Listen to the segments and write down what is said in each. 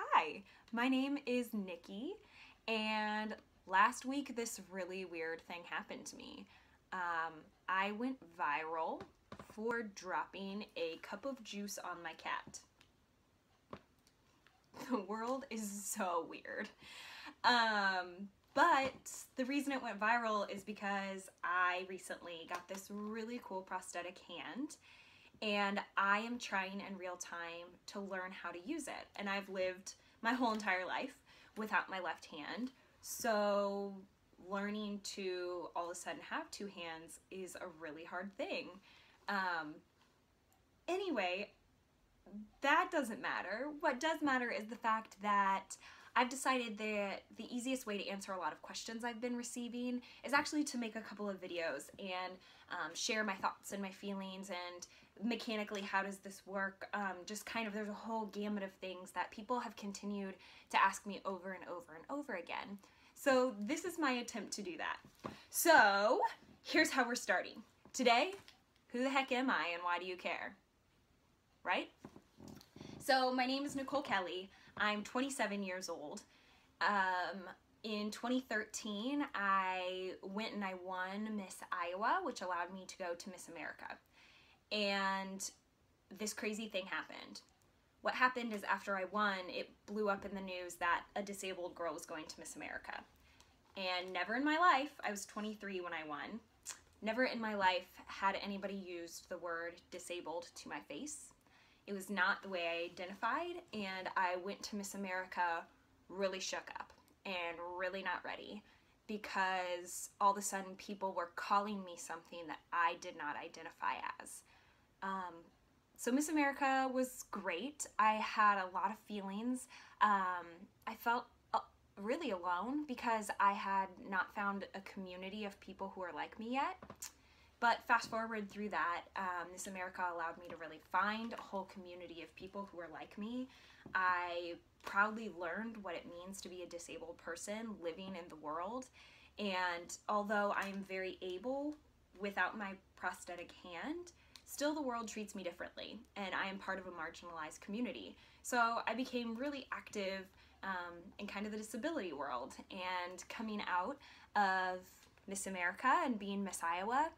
Hi, my name is Nikki, and last week this really weird thing happened to me. Um, I went viral for dropping a cup of juice on my cat. The world is so weird. Um, but the reason it went viral is because I recently got this really cool prosthetic hand and I am trying in real time to learn how to use it. And I've lived my whole entire life without my left hand. So learning to all of a sudden have two hands is a really hard thing. Um, anyway, that doesn't matter. What does matter is the fact that I've decided that the easiest way to answer a lot of questions I've been receiving is actually to make a couple of videos and um, share my thoughts and my feelings and mechanically how does this work? Um, just kind of there's a whole gamut of things that people have continued to ask me over and over and over again. So this is my attempt to do that. So here's how we're starting. Today who the heck am I and why do you care? Right? So my name is Nicole Kelly I'm 27 years old um, in 2013 I went and I won Miss Iowa which allowed me to go to Miss America and this crazy thing happened. What happened is after I won, it blew up in the news that a disabled girl was going to Miss America. And never in my life, I was 23 when I won, never in my life had anybody used the word disabled to my face. It was not the way I identified, and I went to Miss America really shook up and really not ready because all of a sudden people were calling me something that I did not identify as. Um, so Miss America was great. I had a lot of feelings. Um, I felt uh, really alone because I had not found a community of people who are like me yet. But fast forward through that, um, Miss America allowed me to really find a whole community of people who are like me. I proudly learned what it means to be a disabled person living in the world. And although I am very able without my prosthetic hand, still the world treats me differently and I am part of a marginalized community. So I became really active um, in kind of the disability world and coming out of Miss America and being Miss Iowa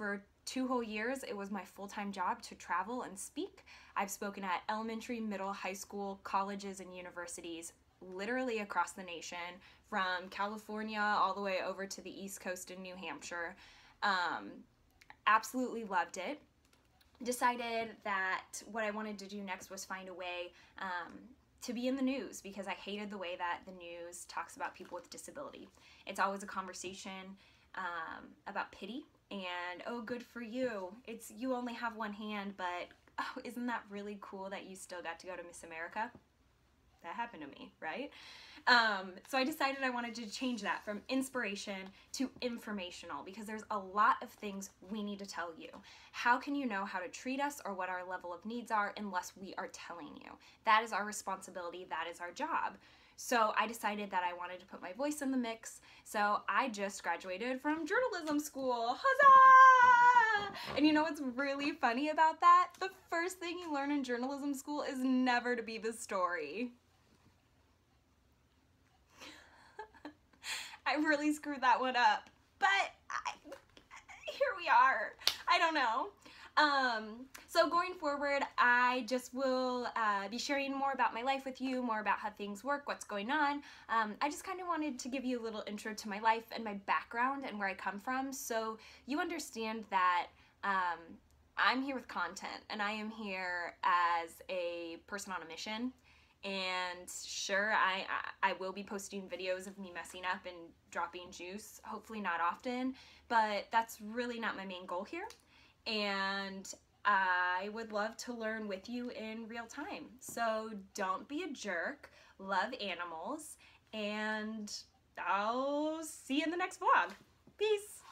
for two whole years it was my full-time job to travel and speak. I've spoken at elementary, middle, high school, colleges, and universities literally across the nation from California all the way over to the East Coast in New Hampshire. Um, absolutely loved it decided that what I wanted to do next was find a way um, to be in the news because I hated the way that the news talks about people with disability. It's always a conversation um, about pity and, oh, good for you. It's you only have one hand, but oh, isn't that really cool that you still got to go to Miss America? That happened to me, right? Um, so I decided I wanted to change that from inspiration to informational because there's a lot of things we need to tell you. How can you know how to treat us or what our level of needs are unless we are telling you? That is our responsibility, that is our job. So I decided that I wanted to put my voice in the mix. So I just graduated from journalism school. Huzzah! And you know what's really funny about that? The first thing you learn in journalism school is never to be the story. I really screwed that one up. But I, here we are. I don't know. Um, so going forward, I just will uh, be sharing more about my life with you, more about how things work, what's going on. Um, I just kind of wanted to give you a little intro to my life and my background and where I come from. So you understand that um, I'm here with content and I am here as a person on a mission. And sure I, I, I will be posting videos of me messing up and dropping juice hopefully not often but that's really not my main goal here and I would love to learn with you in real time. So don't be a jerk. Love animals and I'll see you in the next vlog. Peace